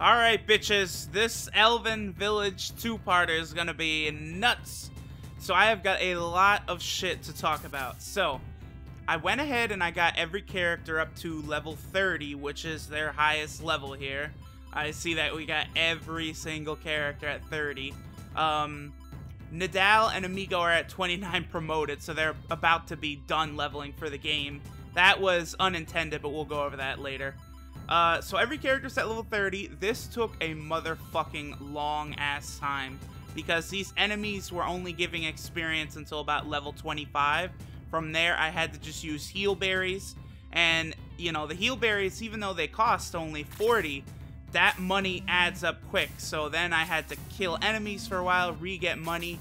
Alright, bitches, this Elven Village two-parter is gonna be nuts. So I have got a lot of shit to talk about. So, I went ahead and I got every character up to level 30, which is their highest level here. I see that we got every single character at 30. Um, Nadal and Amigo are at 29 promoted, so they're about to be done leveling for the game. That was unintended, but we'll go over that later. Uh, so every character's at level 30. This took a motherfucking long ass time because these enemies were only giving experience until about level 25. From there, I had to just use heal berries. And, you know, the heal berries, even though they cost only 40, that money adds up quick. So then I had to kill enemies for a while, re-get money.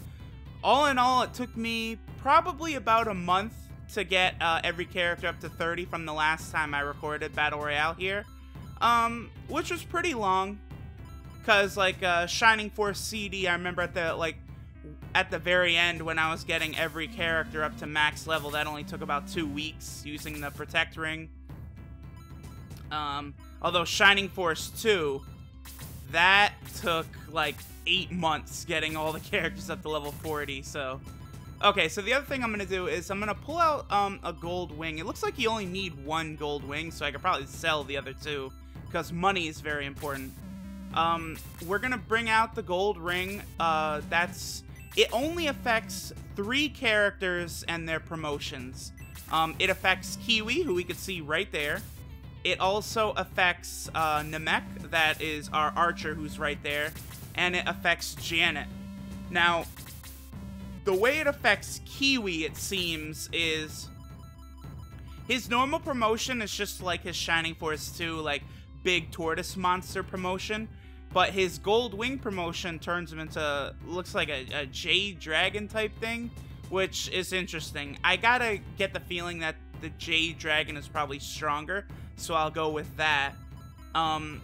All in all, it took me probably about a month to get uh, every character up to 30 from the last time I recorded Battle Royale here. Um, which was pretty long. Cause like uh, Shining Force CD, I remember at the like at the very end when I was getting every character up to max level, that only took about two weeks using the Protect Ring. Um, although Shining Force 2, that took like eight months getting all the characters up to level 40, so... Okay, so the other thing I'm going to do is I'm going to pull out um, a gold wing. It looks like you only need one gold wing, so I could probably sell the other two, because money is very important. Um, we're going to bring out the gold ring. Uh, that's... It only affects three characters and their promotions. Um, it affects Kiwi, who we could see right there. It also affects uh, Namek, that is our archer who's right there, and it affects Janet. Now, the way it affects Kiwi, it seems, is his normal promotion is just like his Shining Force 2, like big tortoise monster promotion, but his Gold Wing promotion turns him into looks like a, a Jade Dragon type thing, which is interesting. I gotta get the feeling that the Jade Dragon is probably stronger, so I'll go with that. Um,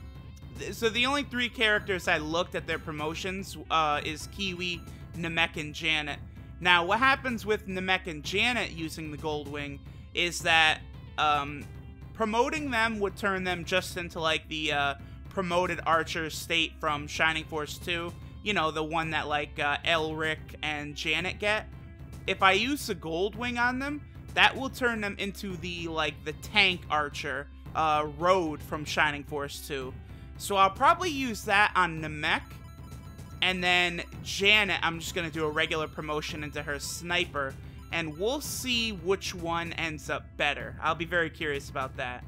so the only three characters I looked at their promotions uh, is Kiwi, Namek, and Janet. Now, what happens with Namek and Janet using the Gold Wing is that um, promoting them would turn them just into like the uh, promoted archer state from Shining Force 2. You know, the one that like uh, Elric and Janet get. If I use the Gold Wing on them, that will turn them into the like the tank archer uh, Rohde from Shining Force 2. So I'll probably use that on Namek. And then Janet, I'm just going to do a regular promotion into her Sniper. And we'll see which one ends up better. I'll be very curious about that.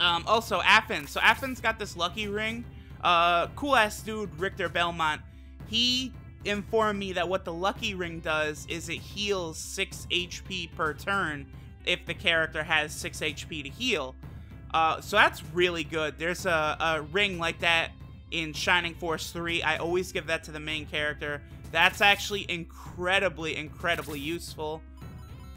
Um, also, Affin. So Affin got this lucky ring. Uh, cool-ass dude, Richter Belmont. He informed me that what the lucky ring does is it heals 6 HP per turn if the character has 6 HP to heal. Uh, so that's really good. There's a, a ring like that in Shining Force 3. I always give that to the main character. That's actually incredibly, incredibly useful.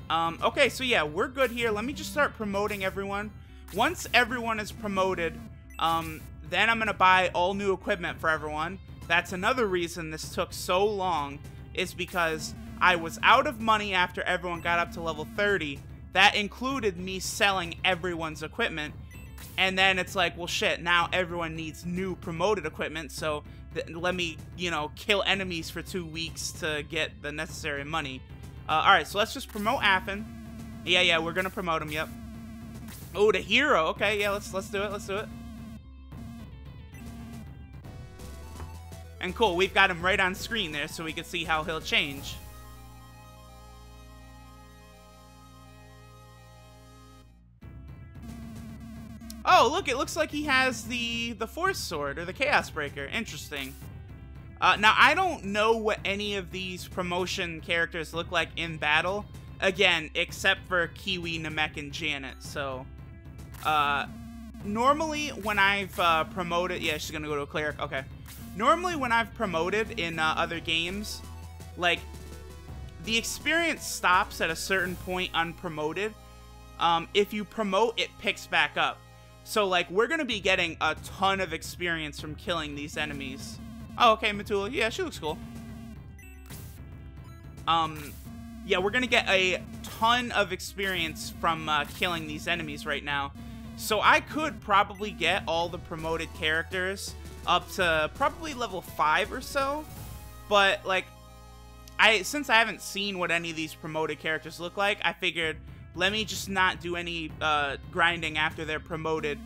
Um, okay, so yeah, we're good here. Let me just start promoting everyone. Once everyone is promoted, um, then I'm going to buy all new equipment for everyone. That's another reason this took so long, is because I was out of money after everyone got up to level 30, that included me selling everyone's equipment. And then it's like, well, shit, now everyone needs new promoted equipment, so let me, you know, kill enemies for two weeks to get the necessary money. Uh, Alright, so let's just promote Affin. Yeah, yeah, we're gonna promote him, yep. Oh, the hero. Okay, yeah, let's let's do it, let's do it. And cool, we've got him right on screen there so we can see how he'll change. Oh, look, it looks like he has the, the Force Sword, or the Chaos Breaker. Interesting. Uh, now, I don't know what any of these promotion characters look like in battle. Again, except for Kiwi, Namek, and Janet. So, uh, normally when I've uh, promoted... Yeah, she's gonna go to a cleric. Okay. Normally when I've promoted in uh, other games, like, the experience stops at a certain point unpromoted. Um, if you promote, it picks back up. So, like, we're to be getting a ton of experience from killing these enemies. Oh, okay, Mitula. Yeah, she looks cool. Um, yeah, we're to get a ton of experience from uh, killing these enemies right now. So I could probably get all the promoted characters up to probably level 5 or so. But, like, I since I haven't seen what any of these promoted characters look like, I figured let me just not do any uh, grinding after they're promoted.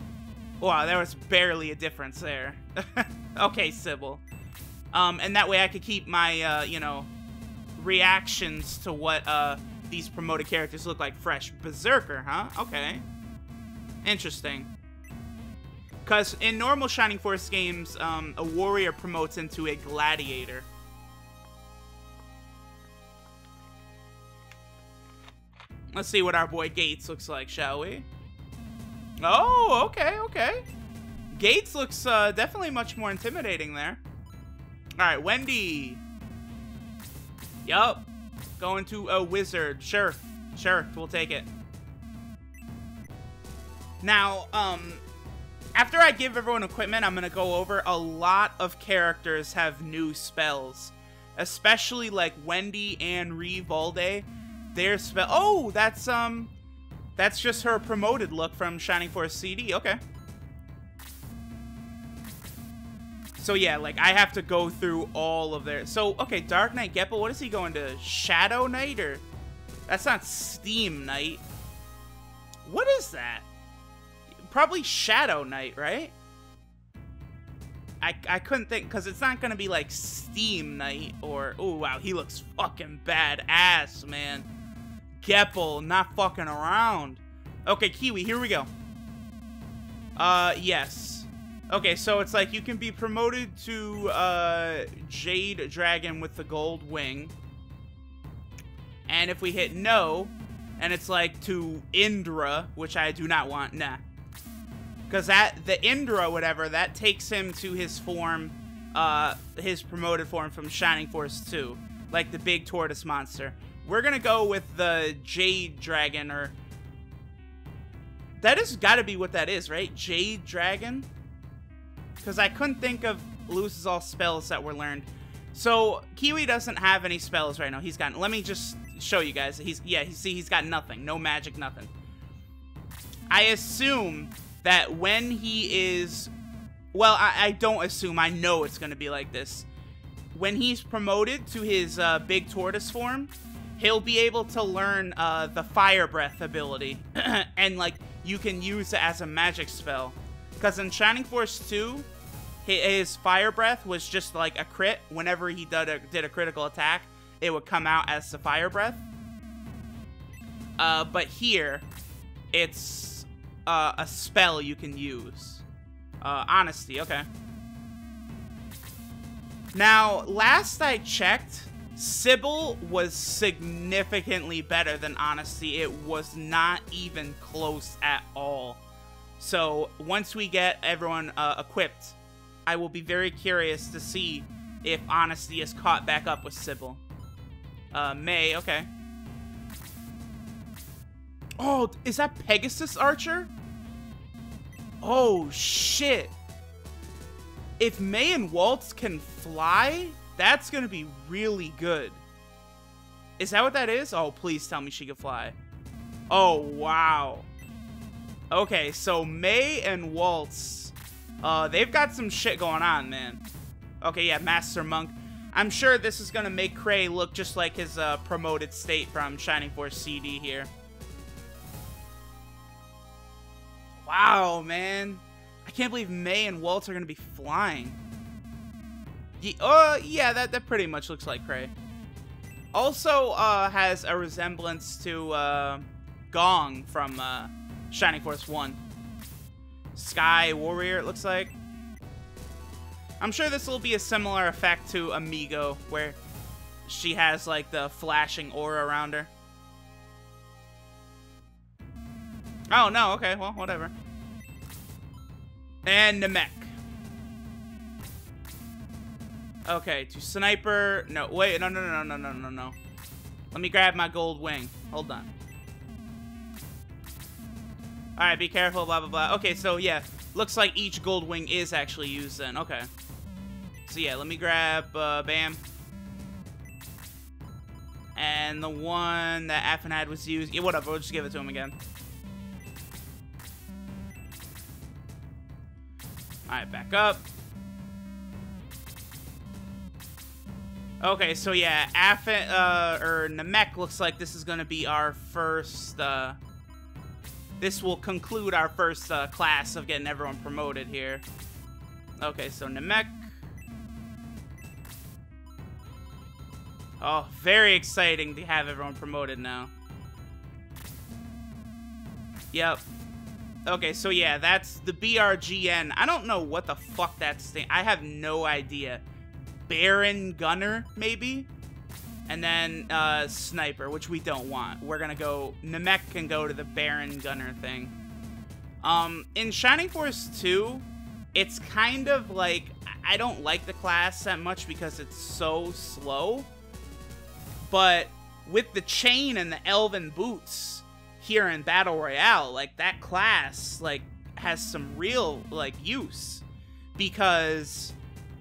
Wow, there was barely a difference there. okay, Sybil. Um, and that way I could keep my, uh, you know, reactions to what uh, these promoted characters look like fresh. Berserker, huh? Okay. Interesting. Because in normal Shining Force games, um, a warrior promotes into a gladiator. Let's see what our boy Gates looks like, shall we? Oh, okay, okay. Gates looks uh, definitely much more intimidating there. Alright, Wendy. Yup. Going to a wizard. Sure. Sure, we'll take it. Now, um, after I give everyone equipment, I'm going to go over a lot of characters have new spells. Especially like Wendy and Rivalde. Their spell. Oh, that's, um, that's just her promoted look from Shining Force CD. Okay. So yeah, like I have to go through all of their. So okay, Dark Knight Geppo. What is he going to? Shadow Knight or? That's not Steam Knight. What is that? Probably Shadow Knight, right? I, I couldn't think because it's not gonna be like Steam Knight or oh wow he looks fucking badass man. Geppo not fucking around. Okay, Kiwi, here we go. Uh, yes. Okay, so it's like you can be promoted to uh, Jade Dragon with the gold wing. And if we hit no, and it's like to Indra, which I do not want, nah. Because that, the Indra, whatever, that takes him to his form, uh, his promoted form from Shining Force 2. Like the big tortoise monster. We're gonna go with the Jade Dragon, or... That has gotta be what that is, right? Jade Dragon? because I couldn't think of loses all spells that were learned. So Kiwi doesn't have any spells right now. He's got. Let me just show you guys. He's yeah. He, see, he's got nothing. No magic. Nothing. I assume that when he is, well, I, I don't assume. I know it's gonna be like this. When he's promoted to his uh, big tortoise form, he'll be able to learn uh, the fire breath ability, and like you can use it as a magic spell. Because in Shining Force 2, his fire breath was just like a crit. Whenever he did a, did a critical attack, it would come out as the fire breath. Uh, but here, it's uh, a spell you can use. Uh, honesty, okay. Now, last I checked, Sybil was significantly better than Honesty. It was not even close at all. So once we get everyone uh, equipped, I will be very curious to see if Honesty is caught back up with Sybil. Uh, May, okay. Oh, is that Pegasus Archer? Oh, shit. If May and Waltz can fly, that's gonna be really good. Is that what that is? Oh, please tell me she can fly. Oh, wow. Okay, so May and Waltz, uh, they've got some shit going on, man. Okay, yeah, Master Monk. I'm sure this is gonna make Cray look just like his uh, promoted state from Shining Force CD here. Wow, man. I can't believe May and Waltz are gonna be flying. Yeah, uh, yeah, that, that pretty much looks like Cray. Also, uh, has a resemblance to, uh, Gong from, uh, Shining Force 1. Sky Warrior, it looks like. I'm sure this will be a similar effect to Amigo, where she has, like, the flashing aura around her. Oh, no, okay, well, whatever. And Namek. Okay, to Sniper... No, wait, no, no, no, no, no, no, no. Let me grab my gold wing. Hold on. Alright, be careful, blah, blah, blah. Okay, so yeah, looks like each gold wing is actually used then. Okay. So yeah, let me grab, uh, Bam. And the one that Affinad was used, yeah, whatever, we'll just give it to him again. Alright, back up. Okay, so yeah, Affin, uh, or Namek looks like this is gonna be our first, uh, this will conclude our first, uh, class of getting everyone promoted here. Okay, so Namek. Oh, very exciting to have everyone promoted now. Yep. Okay, so yeah, that's the BRGN. I don't know what the fuck that's. I have no idea. Baron Gunner, maybe? And then uh, Sniper, which we don't want. We're gonna go... Namek can go to the Baron Gunner thing. Um, in Shining Force 2, it's kind of like... I don't like the class that much because it's so slow. But with the chain and the elven boots here in Battle Royale, like that class like has some real like use because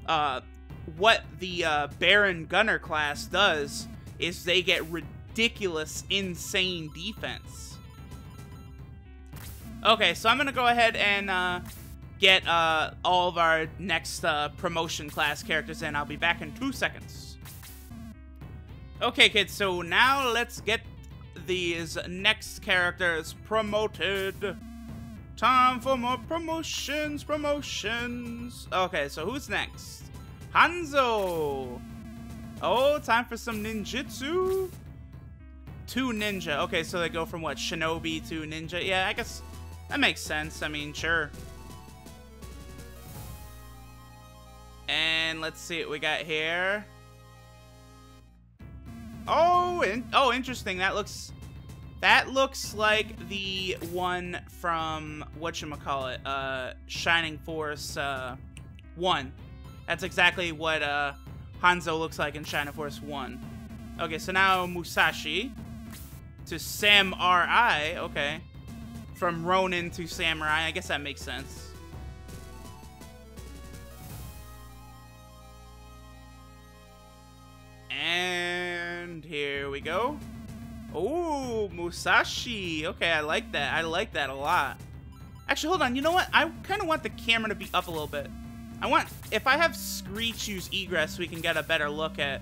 uh what the uh, Baron Gunner class does is they get ridiculous, insane defense. Okay, so I'm going to go ahead and uh, get uh, all of our next uh, promotion class characters in. I'll be back in two seconds. Okay, kids, so now let's get these next characters promoted. Time for more promotions, promotions. Okay, so who's next? Hanzo! Oh, time for some ninjutsu? Two ninja. Okay, so they go from what, shinobi to ninja? Yeah, I guess that makes sense. I mean, sure. And let's see what we got here. Oh, in oh, interesting. That looks that looks like the one from what you call it, uh, Shining Force uh, one. That's exactly what uh, Hanzo looks like in Shining Force 1. Okay, so now Musashi to Samurai. Okay. From Ronin to Samurai. I guess that makes sense. And here we go. Oh, Musashi. Okay, I like that. I like that a lot. Actually, hold on. You know what? I kind of want the camera to be up a little bit. I want, if I have Screech use egress, we can get a better look at,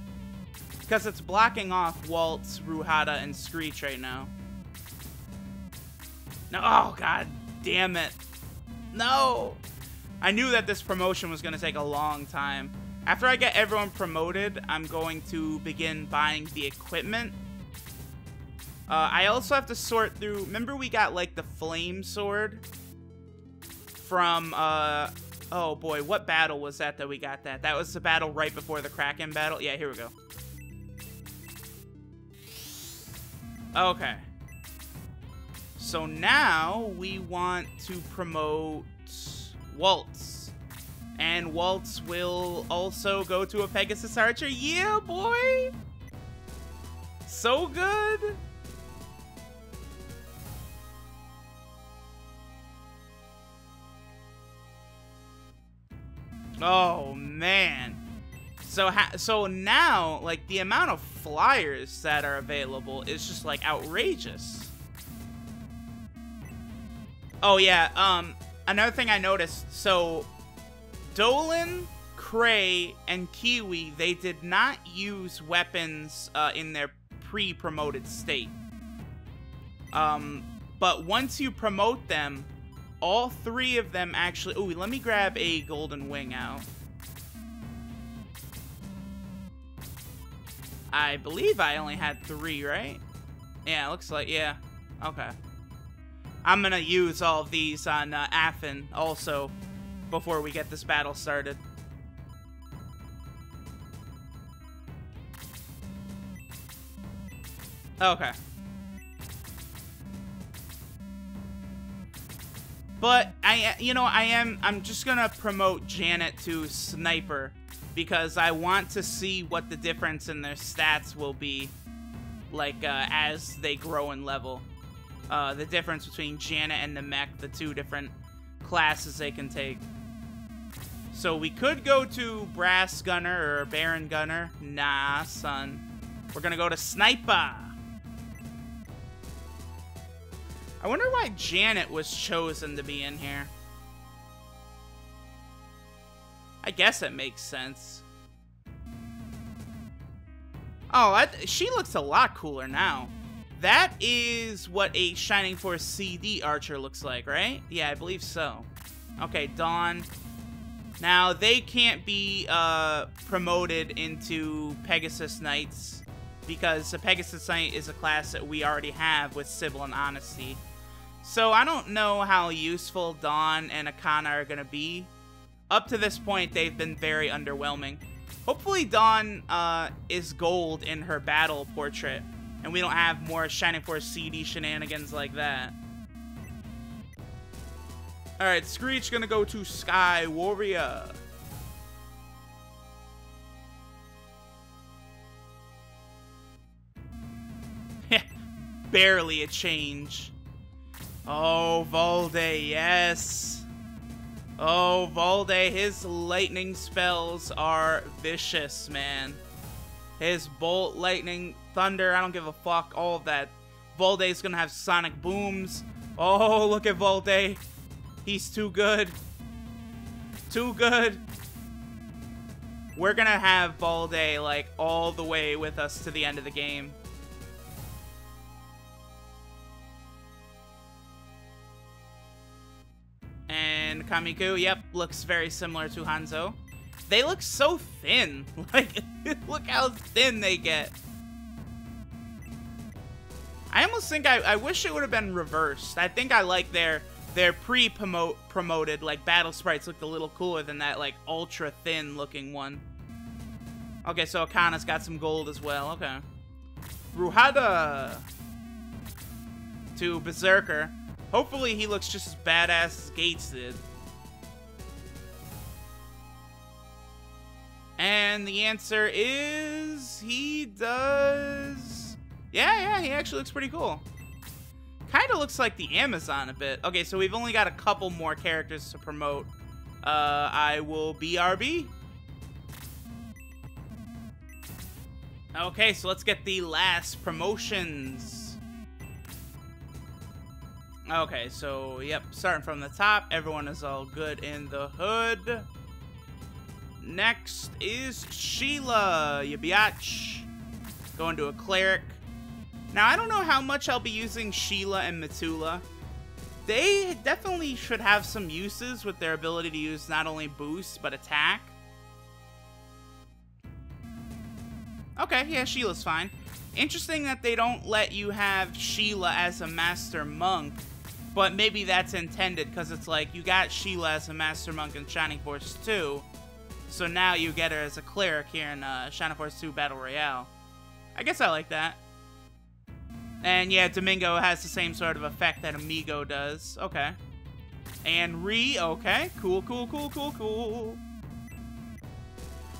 because it's blocking off Waltz, Ruhata, and Screech right now. No, oh, god damn it. No! I knew that this promotion was going to take a long time. After I get everyone promoted, I'm going to begin buying the equipment. Uh, I also have to sort through... Remember we got, like, the Flame Sword? From, uh, Oh boy, what battle was that that we got that? That was the battle right before the Kraken battle? Yeah, here we go. Okay. So now we want to promote Waltz. And Waltz will also go to a Pegasus Archer. Yeah, boy! So good! Oh man. So so now like the amount of flyers that are available is just like outrageous. Oh yeah, um another thing I noticed, so Dolan, Cray, and Kiwi, they did not use weapons uh, in their pre-promoted state. Um, but once you promote them, all three of them actually... Ooh, let me grab a golden wing out. I believe I only had three, right? Yeah, looks like, yeah. Okay. I'm gonna use all of these on uh, Affin also before we get this battle started. Okay. But I, you know, I am. I'm just gonna promote Janet to Sniper because I want to see what the difference in their stats will be, like uh, as they grow in level. Uh, the difference between Janet and the mech, the two different classes they can take. So we could go to Brass Gunner or Baron Gunner. Nah, son. We're gonna go to Sniper. I wonder why Janet was chosen to be in here. I guess it makes sense. Oh, I, she looks a lot cooler now. That is what a Shining Force CD Archer looks like, right? Yeah, I believe so. Okay, Dawn. Now, they can't be uh, promoted into Pegasus Knights because the Pegasus Knight is a class that we already have with Sibyl and Honesty. So I don't know how useful Dawn and Akana are going to be. Up to this point, they've been very underwhelming. Hopefully Dawn uh, is gold in her battle portrait, and we don't have more Shining Force CD shenanigans like that. Alright, Screech gonna go to Sky Warrior. Barely a change. Oh, Volde, yes. Oh, Volde, his lightning spells are vicious, man. His bolt, lightning, thunder, I don't give a fuck, all of that. Volde's gonna have sonic booms. Oh, look at Volde. He's too good. Too good. We're gonna have Volde, like, all the way with us to the end of the game. And Kamiku. Yep, looks very similar to Hanzo. They look so thin. Like, look how thin they get. I almost think I, I wish it would have been reversed. I think I like their their pre-promote promoted like battle sprites looked a little cooler than that like ultra thin looking one. Okay, so Akana's got some gold as well. Okay. Ruhada to Berserker. Hopefully he looks just as badass as Gates did. And the answer is he does. Yeah, yeah, he actually looks pretty cool. Kind of looks like the Amazon a bit. Okay, so we've only got a couple more characters to promote. Uh, I will be BRB. Okay, so let's get the last promotions. Okay, so, yep, starting from the top, everyone is all good in the hood. Next is Sheila, you biatch. Going to a cleric. Now, I don't know how much I'll be using Sheila and Mitula. They definitely should have some uses with their ability to use not only boost, but attack. Okay, yeah, Sheila's fine. Interesting that they don't let you have Sheila as a Master Monk but maybe that's intended because it's like you got Sheila as a Master Monk in Shining Force 2. So now you get her as a cleric here in uh, Shining Force 2 Battle Royale. I guess I like that. And yeah, Domingo has the same sort of effect that Amigo does. Okay. And Re, okay. Cool, cool, cool, cool, cool.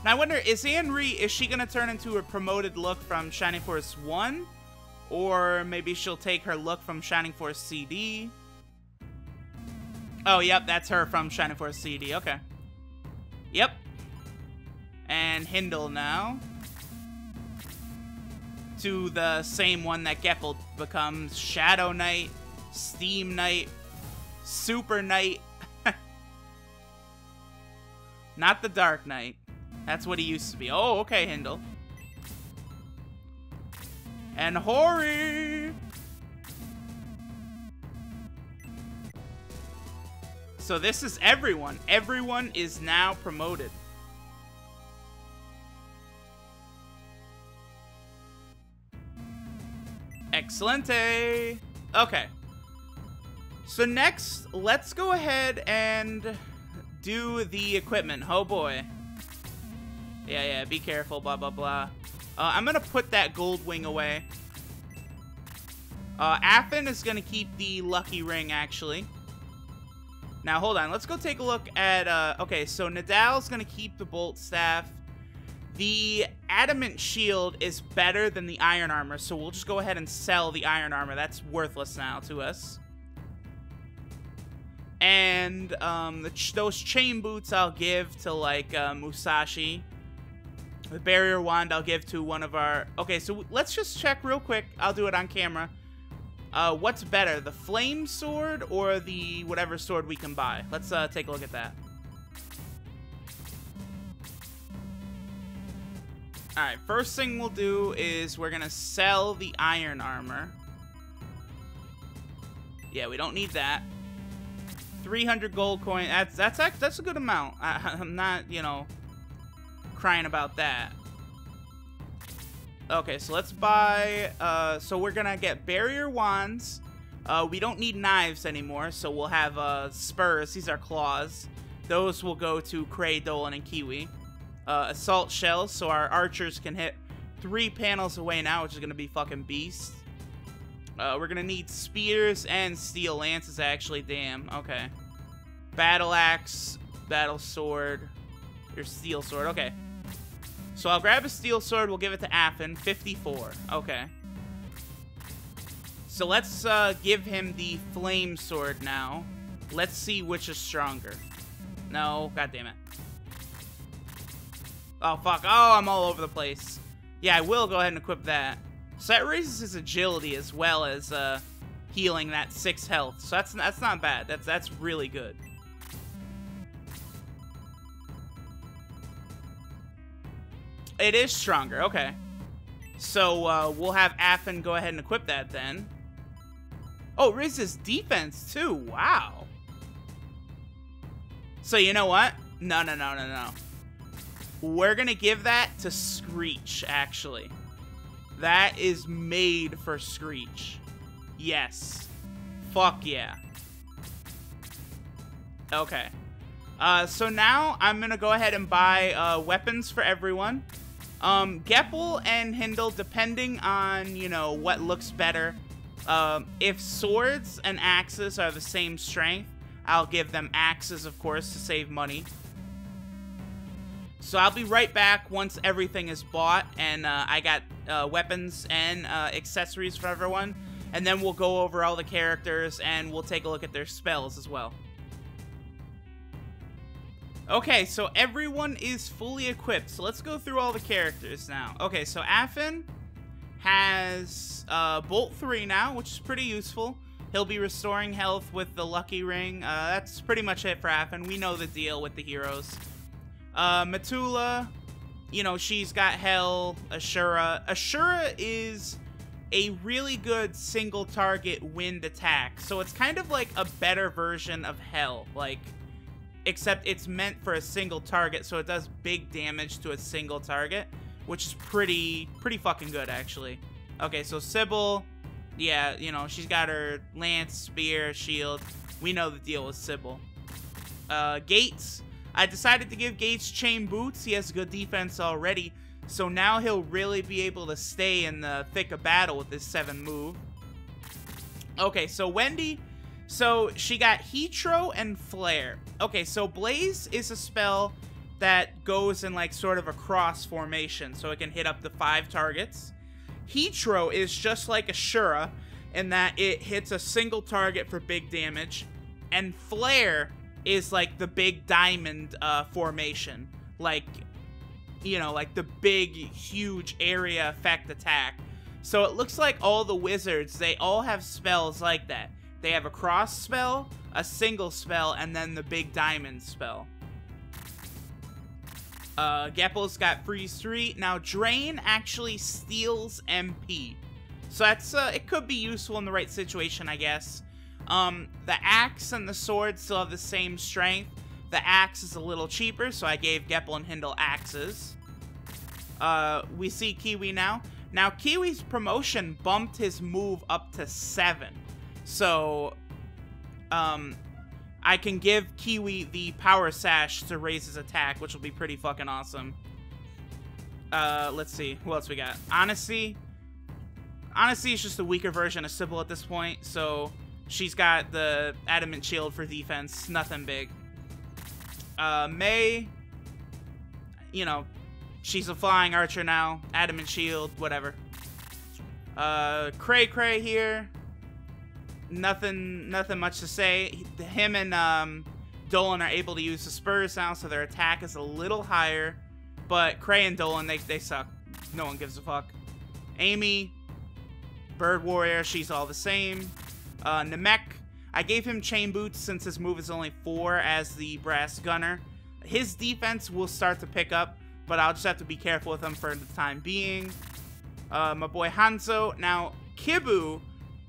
Now I wonder, is Anri, is she going to turn into a promoted look from Shining Force 1? Or maybe she'll take her look from Shining Force CD? Oh, yep, that's her from Shining Force CD. Okay. Yep. And Hyndal now. To the same one that Gefil becomes. Shadow Knight, Steam Knight, Super Knight. Not the Dark Knight. That's what he used to be. Oh, okay, Hyndal. And Hori! So this is everyone. Everyone is now promoted. Excelente. Okay. So next, let's go ahead and do the equipment. Oh boy. Yeah, yeah, be careful, blah, blah, blah. Uh, I'm gonna put that gold wing away. Uh, Affin is gonna keep the lucky ring, actually. Now, hold on. Let's go take a look at... Uh, okay, so Nadal's going to keep the Bolt Staff. The Adamant Shield is better than the Iron Armor, so we'll just go ahead and sell the Iron Armor. That's worthless now to us. And um, the ch those Chain Boots I'll give to, like, uh, Musashi. The Barrier Wand I'll give to one of our... Okay, so let's just check real quick. I'll do it on camera. Uh, what's better, the flame sword or the whatever sword we can buy? Let's uh, take a look at that. Alright, first thing we'll do is we're going to sell the iron armor. Yeah, we don't need that. 300 gold coin. That's that's that's a good amount. I, I'm not, you know, crying about that. Okay, so let's buy. Uh, so we're gonna get barrier wands. Uh, we don't need knives anymore, so we'll have uh, spurs. These are claws. Those will go to Cray, Dolan, and Kiwi. Uh, assault shells, so our archers can hit three panels away now, which is gonna be fucking beast. Uh, we're gonna need spears and steel lances, actually. Damn, okay. Battle axe, battle sword, your steel sword. Okay. So I'll grab a steel sword. We'll give it to Affin. 54. Okay. So let's uh, give him the flame sword now. Let's see which is stronger. No, god damn it. Oh, fuck. Oh, I'm all over the place. Yeah, I will go ahead and equip that. So that raises his agility as well as uh, healing that six health. So that's that's not bad. That's that's really good. It is stronger. Okay. So uh, we'll have Affin go ahead and equip that then. Oh, raises defense too. Wow. So you know what? No, no, no, no, no. We're gonna give that to Screech, actually. That is made for Screech. Yes. Fuck yeah. Okay. Uh, so now I'm gonna go ahead and buy uh, weapons for everyone. Um, Gepple and Hindle, depending on, you know, what looks better. Um, if swords and axes are the same strength, I'll give them axes, of course, to save money. So I'll be right back once everything is bought and uh, I got uh, weapons and uh, accessories for everyone. And then we'll go over all the characters and we'll take a look at their spells as well. Okay, so everyone is fully equipped. So let's go through all the characters now. Okay, so Affin has uh, Bolt 3 now, which is pretty useful. He'll be restoring health with the Lucky Ring. Uh, that's pretty much it for Affin. We know the deal with the heroes. Uh, Mitula, you know, she's got Hell, Ashura. Ashura is a really good single target wind attack. So it's kind of like a better version of Hell. Like, except it's meant for a single target, so it does big damage to a single target, which is pretty, pretty fucking good, actually. Okay, so Sybil, yeah, you know, she's got her lance, spear, shield. We know the deal with Sybil. Uh, Gates, I decided to give Gates chain boots. He has good defense already. So now he'll really be able to stay in the thick of battle with this 7 move. Okay, so Wendy, so she got Heatro and Flare. Okay, so Blaze is a spell that goes in like sort of a cross formation, so it can hit up to five targets. Heatro is just like Ashura in that it hits a single target for big damage, and Flare is like the big diamond uh, formation, like you know, like the big, huge area effect attack. So it looks like all the wizards, they all have spells like that. They have a cross spell, a single spell, and then the big diamond spell. Uh, Gepple's got Freeze 3. Now, Drain actually steals MP. So that's, uh, it could be useful in the right situation, I guess. Um, the axe and the sword still have the same strength. The axe is a little cheaper, so I gave Gepple and Hindle axes. Uh, we see Kiwi now. Now, Kiwi's promotion bumped his move up to 7. So, um, I can give Kiwi the Power Sash to raise his attack, which will be pretty fucking awesome. Uh, let's see. Who else we got? Honesty. Honesty is just a weaker version of Sybil at this point, so She's got the adamant shield for defense. Nothing big. Uh, Mei, you know, she's a flying archer now. Adamant shield, whatever. Uh, Cray Cray here. Nothing, nothing much to say. Him and um, Dolan are able to use the spurs now, so their attack is a little higher. But Cray and Dolan, they, they suck. No one gives a fuck. Amy, Bird Warrior, she's all the same. Uh, Namek, I gave him chain boots since his move is only 4 as the brass gunner. His defense will start to pick up but I'll just have to be careful with him for the time being. Uh, my boy Hanzo. Now, Kibu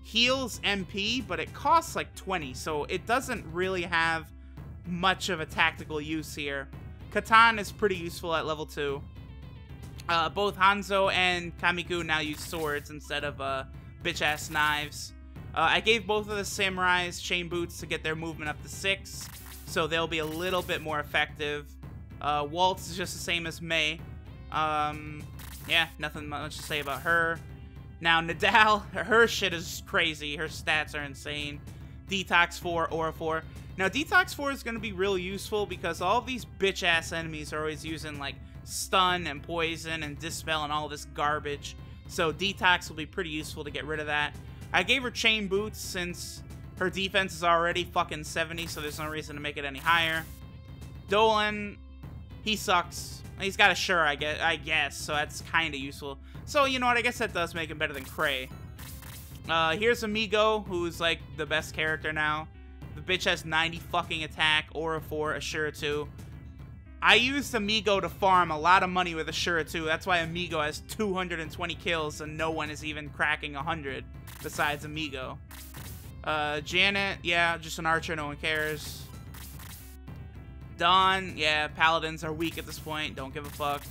heals MP, but it costs like 20, so it doesn't really have much of a tactical use here. Katon is pretty useful at level 2. Uh, both Hanzo and Kamiku now use swords instead of uh, bitch-ass knives. Uh, I gave both of the samurais chain boots to get their movement up to 6, so they'll be a little bit more effective. Uh, Waltz is just the same as Mei. Um, yeah, nothing much to say about her. Now, Nadal, her shit is crazy. Her stats are insane. Detox 4, Aura 4. Now, Detox 4 is going to be real useful because all these bitch-ass enemies are always using, like, stun and poison and dispel and all this garbage. So Detox will be pretty useful to get rid of that. I gave her chain boots since her defense is already fucking 70, so there's no reason to make it any higher. Dolan, he sucks. He's got a sure, I guess, I guess so that's kind of useful. So, you know what, I guess that does make him better than Cray. Uh, here's Amigo, who's, like, the best character now. The bitch has 90 fucking attack, Aura 4, Assura 2. I used Amigo to farm a lot of money with Assura 2. That's why Amigo has 220 kills and no one is even cracking 100 besides Amigo. Uh, Janet, yeah, just an archer, no one cares. Dawn, yeah, paladins are weak at this point, don't give a fuck.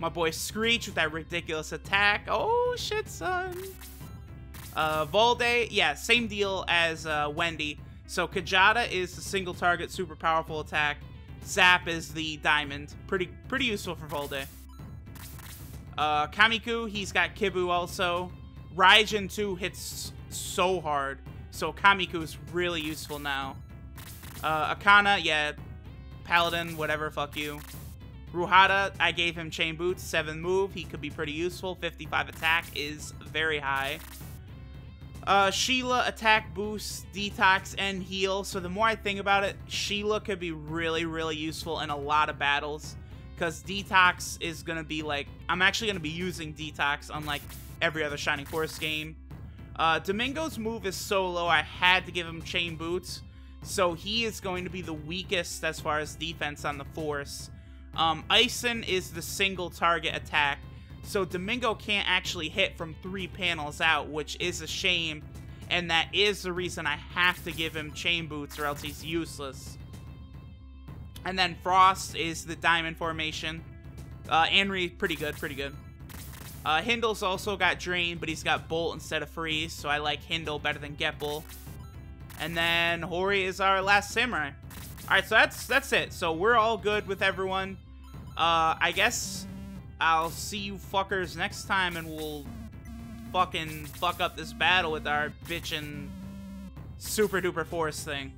My boy Screech with that ridiculous attack. Oh, shit, son. Uh, Volde, yeah, same deal as uh, Wendy. So Kajada is the single target super powerful attack. Zap is the diamond. Pretty pretty useful for Volde. Uh, Kamiku, he's got Kibu also. Raijin 2 hits so hard. So Kamiku is really useful now. Uh, Akana, yeah, Paladin, whatever, fuck you. Ruhata, I gave him Chain Boots, 7 move. He could be pretty useful. 55 attack is very high. Uh, Sheila, attack, boost, detox, and heal. So the more I think about it, Sheila could be really, really useful in a lot of battles. Because detox is going to be like... I'm actually going to be using detox unlike every other Shining Force game. Uh, Domingo's move is so low, I had to give him chain boots. So he is going to be the weakest as far as defense on the Force. Um, Ison is the single target attack. So Domingo can't actually hit from three panels out, which is a shame. And that is the reason I have to give him chain boots or else he's useless. And then Frost is the diamond formation. Uh, Anri, pretty good, pretty good. Uh, Hyndel's also got Drain, but he's got Bolt instead of Freeze, so I like Hyndel better than Getbul. And then Hori is our last Samurai. Alright, so that's that's it. So we're all good with everyone. Uh, I guess I'll see you fuckers next time and we'll fucking fuck up this battle with our bitchin' super duper force thing.